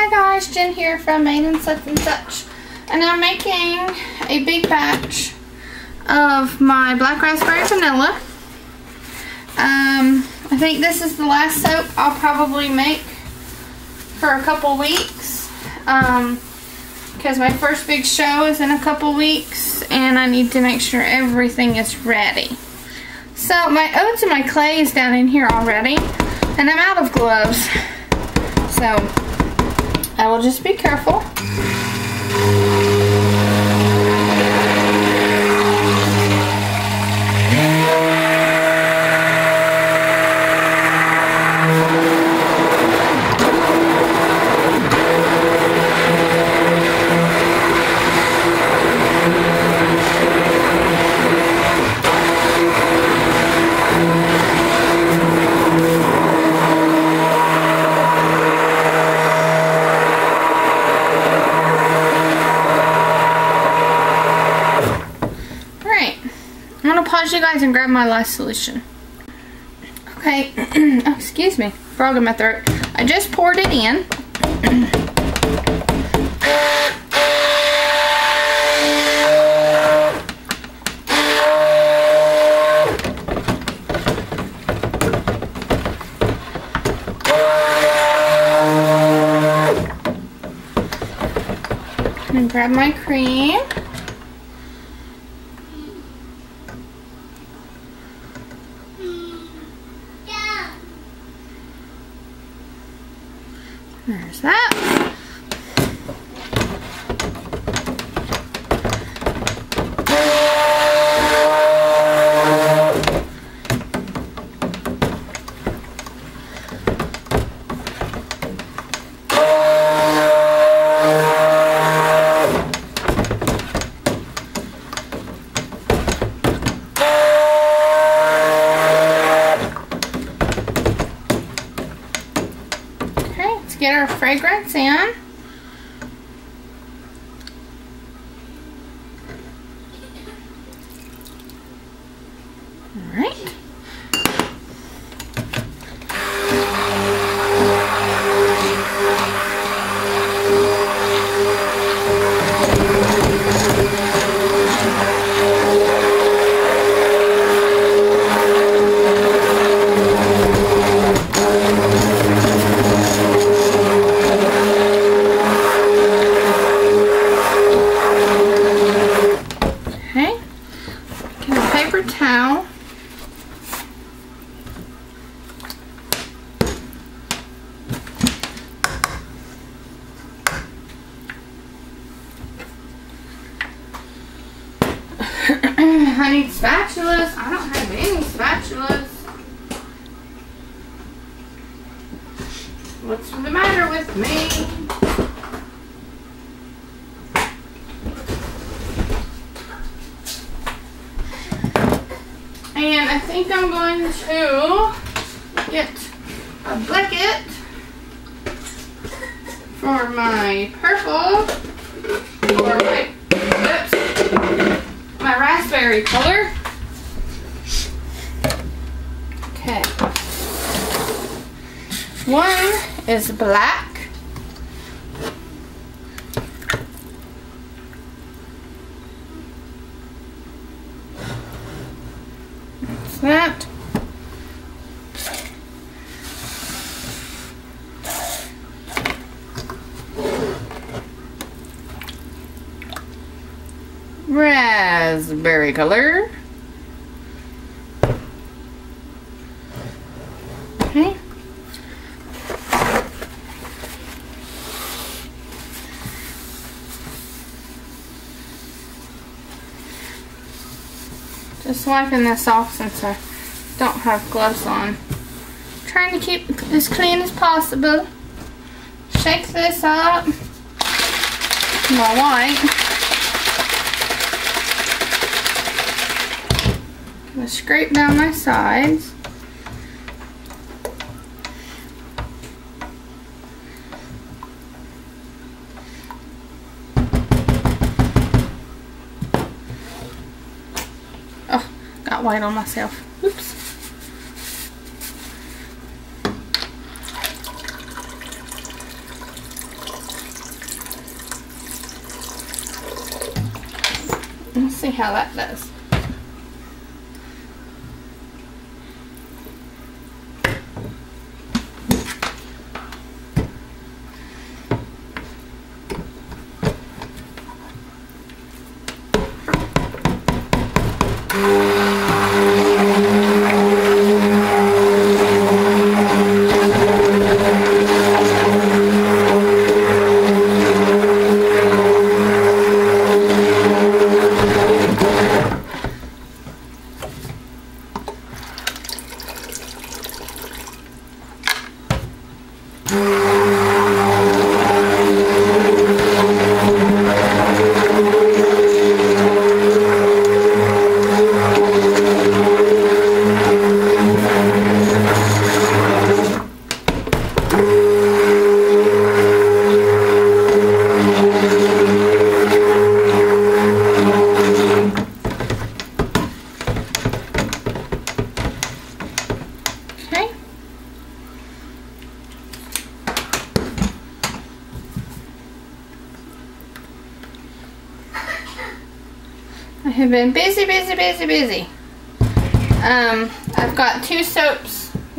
Hi guys, Jen here from Made and Such and Such. And I'm making a big batch of my black raspberry vanilla. Um, I think this is the last soap I'll probably make for a couple weeks. Um, because my first big show is in a couple weeks and I need to make sure everything is ready. So my oats and my clay is down in here already and I'm out of gloves. So I will just be careful. pause you guys and grab my last solution. Okay, oh, excuse me, frog in my throat. I just poured it in. grab my cream. There's that. get our fragrance in. I need spatulas. I don't have any spatulas. What's the matter with me? And I think I'm going to get a bucket for my purple or my oops, my raspberry color. Okay. One is black. That's that. Raspberry color. Okay. Just wiping this off since I don't have gloves on. Trying to keep as clean as possible. Shake this up. My white. scrape down my sides. Oh, got white on myself. Oops. Let's see how that does.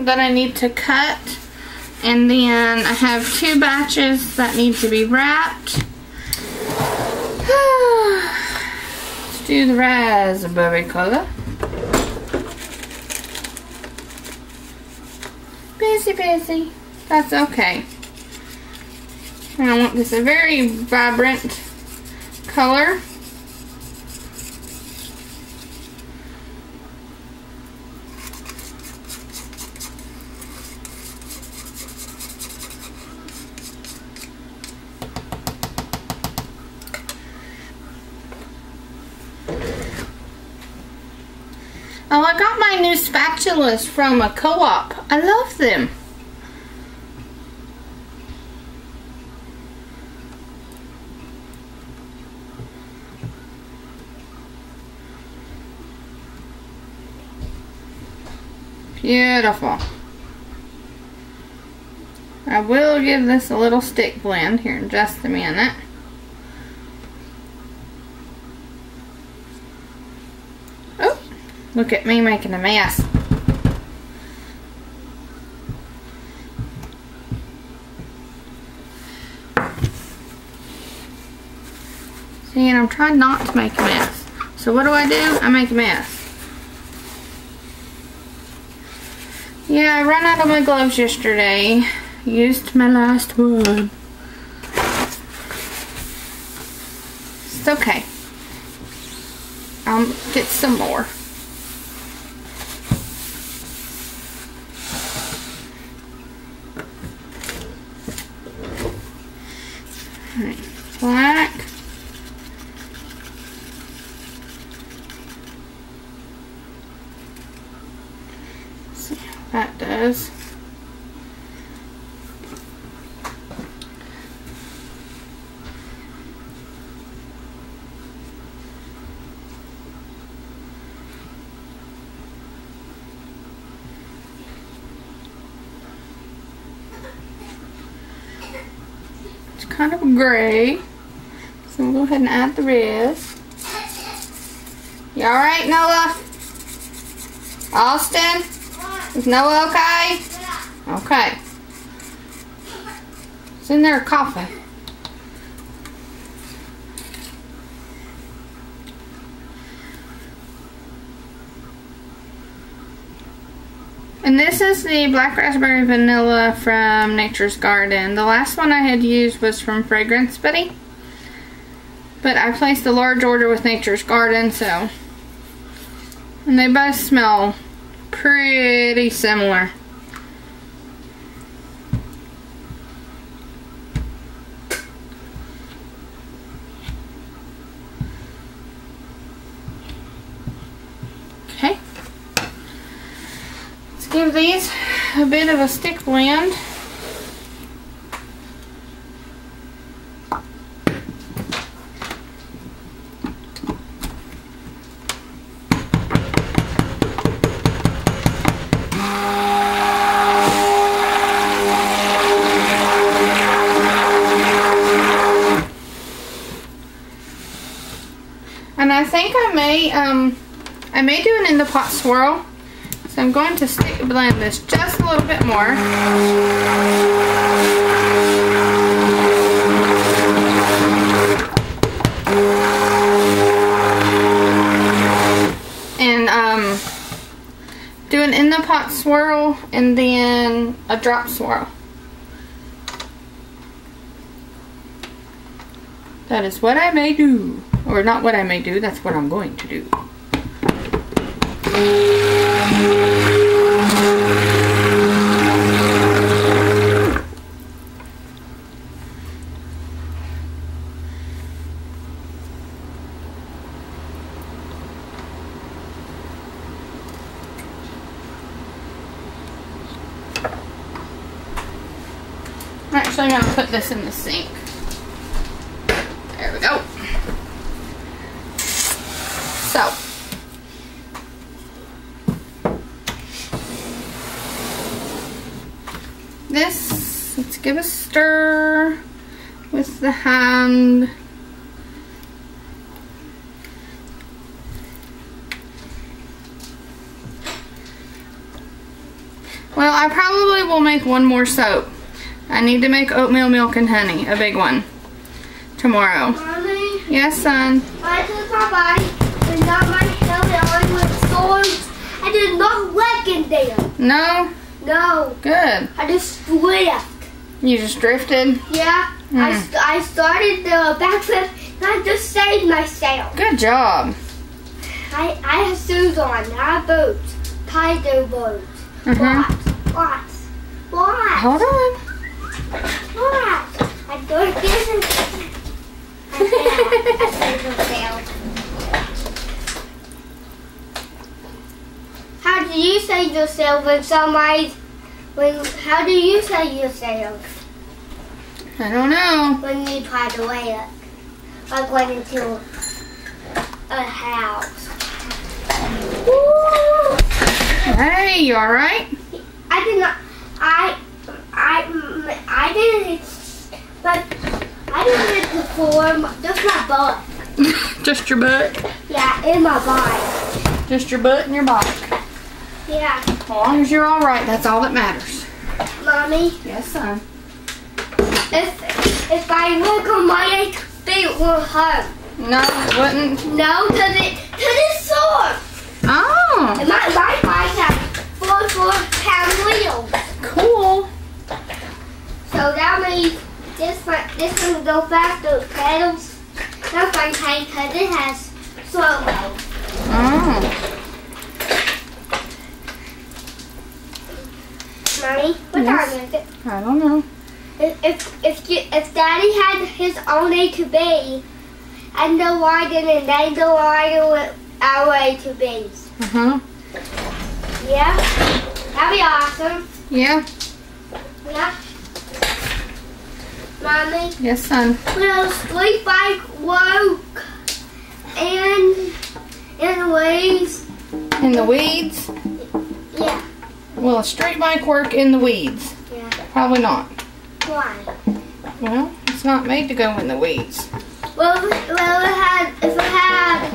That I need to cut. And then I have two batches that need to be wrapped. Let's do the raspberry color. Busy, busy. That's okay. And I want this a very vibrant color. Oh, I got my new spatulas from a co-op. I love them. Beautiful. I will give this a little stick blend here in just a minute. Oh, look at me making a mess. See, and I'm trying not to make a mess. So what do I do? I make a mess. Yeah, I ran out of my gloves yesterday. Used my last one. It's okay. I'll get some more. Alright, black. See how that does. Gray. So we'll go ahead and add the rest. You alright, Noah? Austin? Is Noah okay? Okay. It's in there coughing. And this is the Black Raspberry Vanilla from Nature's Garden. The last one I had used was from Fragrance Buddy. But I placed a large order with Nature's Garden, so... And they both smell pretty similar. Okay. Let's give these a bit of a stick blend. And I think I may, um, I may do an in the pot swirl. So I'm going to stick blend this just little bit more. And um, do an in the pot swirl and then a drop swirl. That is what I may do. Or not what I may do, that's what I'm going to do. I'm actually going to put this in the sink. There we go. So. This, let's give a stir with the hand. Well, I probably will make one more soap. I need to make oatmeal milk and honey, a big one, tomorrow. Mommy, Yes, son. I took my body, but not my head on with swords. I did not work in there. No? No, Good. I just slipped. You just drifted? Yeah, I, Hmm. st- I started the backflip and I just saved myself. Good job. I, I have shoes on, not boots. Tiger boots. Mhm. What? What? What? Hold on. How do you save yourself How do you say yourself when somebody when how do you save yourself I don't know. when you try to wear it? Like went into a house. Woo! Hey, you alright? I did not. I. I. I did it. But I did it before. Just my butt. just your butt? Yeah, in my body. Just your butt and your back. Yeah, As long as you're alright, that's all that matters. mommy. Yes, son. If if I look on my feet will hurt. No, it wouldn't. No, cause it cause it's sore. Oh, And my my bike has four four pound wheels. cool. So that means this one this one will go faster. Pedals. That's fun tight because it has slow mo. Oh, Mommy, what Yes. time is it? I don't know. If if if, you, if Daddy had his own ATV, and the I didn't, they know I our ATV's. Uh huh. Yeah, that'd be awesome. Yeah. Yeah. Mommy, Yes, son. will street bike work and in ways? In the weeds? Yeah, Will a street bike work in the weeds? yeah. Probably not. Why? Well, it's not made to go in the weeds. Well, well, it had if it had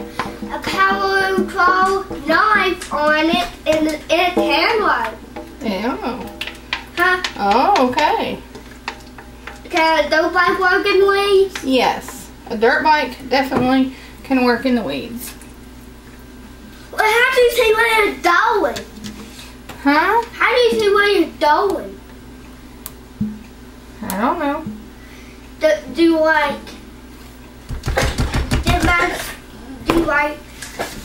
a power control knife on it, and it can work. Yeah. Huh? Oh, okay. Can a dirt bike work in weeds? Yes. A dirt bike definitely can work in the weeds. Well, how do you see where you're going? Huh? How do you see where you're going? I don't know. Do, do like, did man, do you like,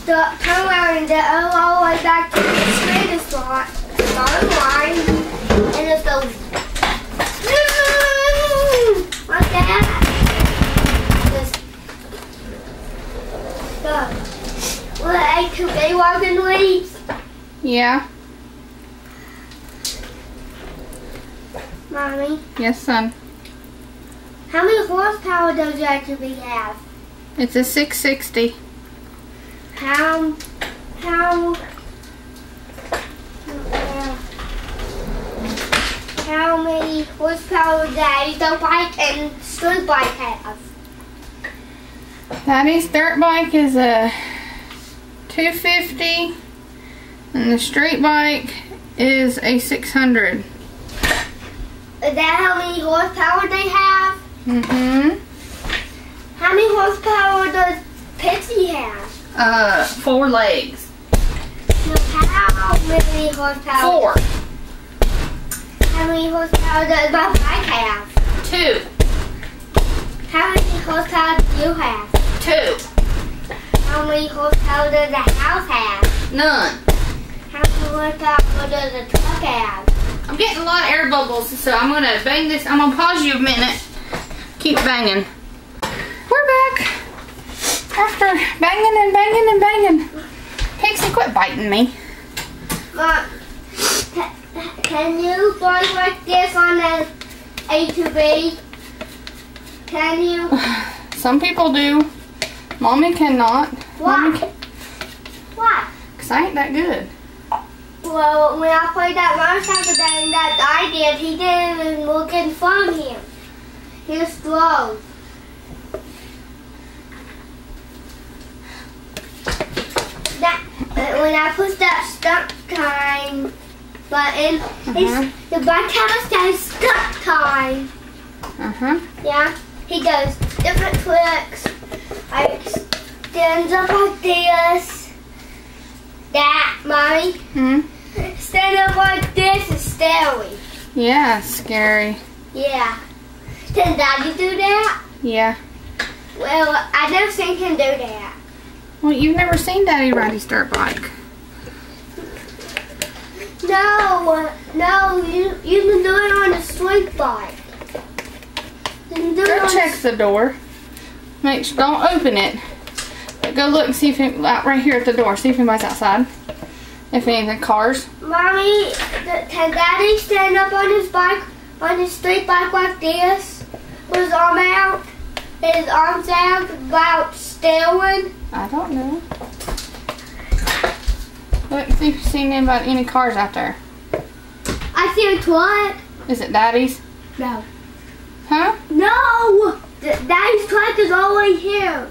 the, turn around and then go all the way back to the straight spot, start a line, and just go, like that. Just, go. Well, They walk? Yeah. Mommy, Yes, son. how many horsepower does your actually have? It's a 660. How, how, how many horsepower does the bike and street bike have? Daddy's dirt bike is a 250 and the street bike is a 600. Is that how many horsepower they have? Mm-hmm. How many horsepower does Pixie have? Uh, four legs. No, how many horsepower? Four. How many horsepower does my bike have? Two. How many horsepower do you have? Two. How many horsepower does the house have? None. How many horsepower does the truck have? I'm getting a lot of air bubbles, so I'm gonna bang this. I'm gonna pause you a minute. Keep banging. We're back. After banging and banging and banging. Pixie, quit biting me. Mom, can you fly like this on the ATV? Can you? Some people do. Mommy cannot. Mommy Why? can, Why? Cause I ain't that good. Well, when I played that motorcycle game that I did, he didn't even look in front of him. He was slow. That uh, when I push that stuck time button, Uh-huh. it's, the bike camera says stuck time. Uh-huh. Yeah, he does different tricks. Like stands up like this. That, mommy. Hmm. Stand up like this is scary. Yeah, scary. Yeah. Can daddy do that? Yeah. Well, I never seen him do that. Well, you've never seen Daddy ride his dirt bike. No, no, you you can do it on a street bike. You can do it Go check the door. Make sure, don't open it. But go look and see if it, out right here at the door. See if anybody's outside. If any of the cars. Mommy, can daddy stand up on his bike, on his street bike like this? With his arm out? His arms out about steering? I don't know. Look and see if you've seen anybody, any cars out there. I see a truck. Is it Daddy's? No. Huh? No! Th- Daddy's truck is all the way here.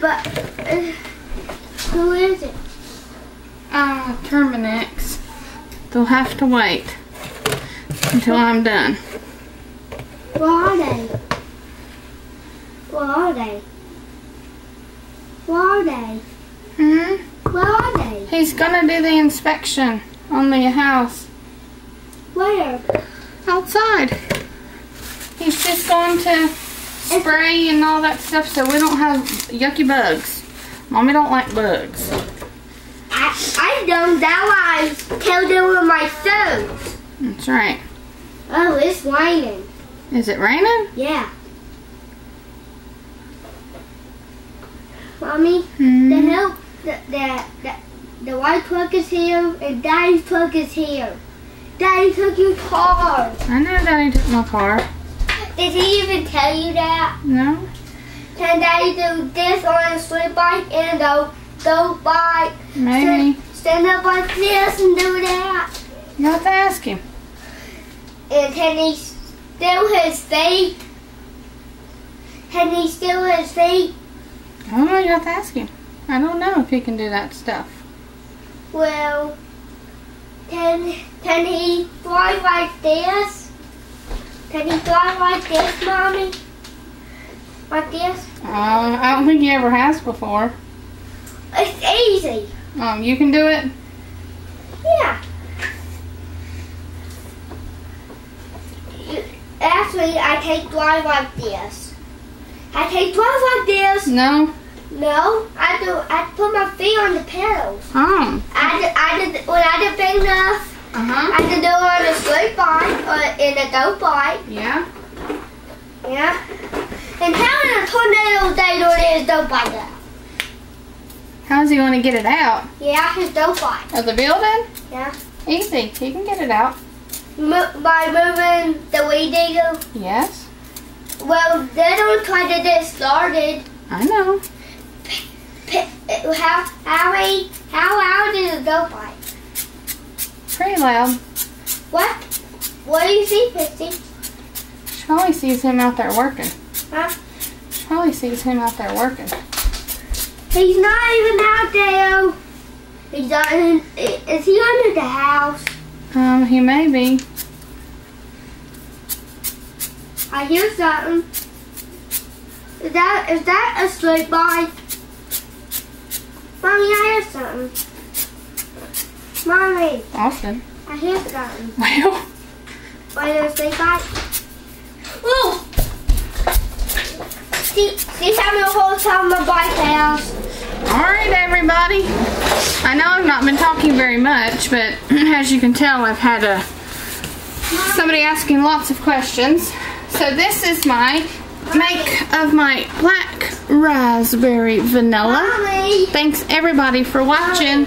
But, uh, who is it? Ah, Terminix. They'll have to wait until I'm done. Where are they? Where are they? Where are they? Hmm? Where are they? He's gonna do the inspection on the house Where? outside. He's just going to spray and all that stuff so we don't have yucky bugs. Mommy don't like bugs. I I don't. That why I tell them with my shoes. That's right. Oh, it's raining. Is it raining? Yeah. Mommy, the hmm. help, the, the, the, the white truck is here and Daddy's truck is here. Daddy took your car. I know Daddy took my car. Did he even tell you that? No? Can Daddy do this on a street bike and go go bike? Maybe. Stand, stand up like this and do that. You have to ask him. And can he steal his feet? Can he steal his feet? I don't know, you have to ask him. I don't know if he can do that stuff. Well, can can he fly like this? Can he fly like this, mommy? Like this? Uh, I don't think he ever has before. It's easy. Um, you can do it? Yeah. Actually, I take fly like this. I take fly like this. No? No, I do. I put my feet on the pedals. Oh. I did, I did when I did big enough. Uh-huh. I could do it on a straight bike or in a go bike. Yeah? Yeah. And how in a tornado day do it is dope bike out? How's he going to get it out? Yeah, his dope bike. Of the building? Yeah. Easy. He can get it out. Mo- by moving the weed eater. Yes. Well, they don't try to get started. I know. P- how how how loud is a dope bike? Pretty loud. What? What do you see? She always sees him out there working. Huh? She probably sees him out there working. He's not even out there. He's on. Is he under the house? Um, he may be. I hear something. Is that is that a sleep bike? Mommy, I hear something. Mommy, Austin. I hear something. Well, Wait, a sleep bike. Whoa! See, see how the whole time my bike house. all right, everybody. I know I've not been talking very much, but as you can tell, I've had a somebody asking lots of questions. So this is my make of my black raspberry vanilla. Mommy, Thanks everybody for watching.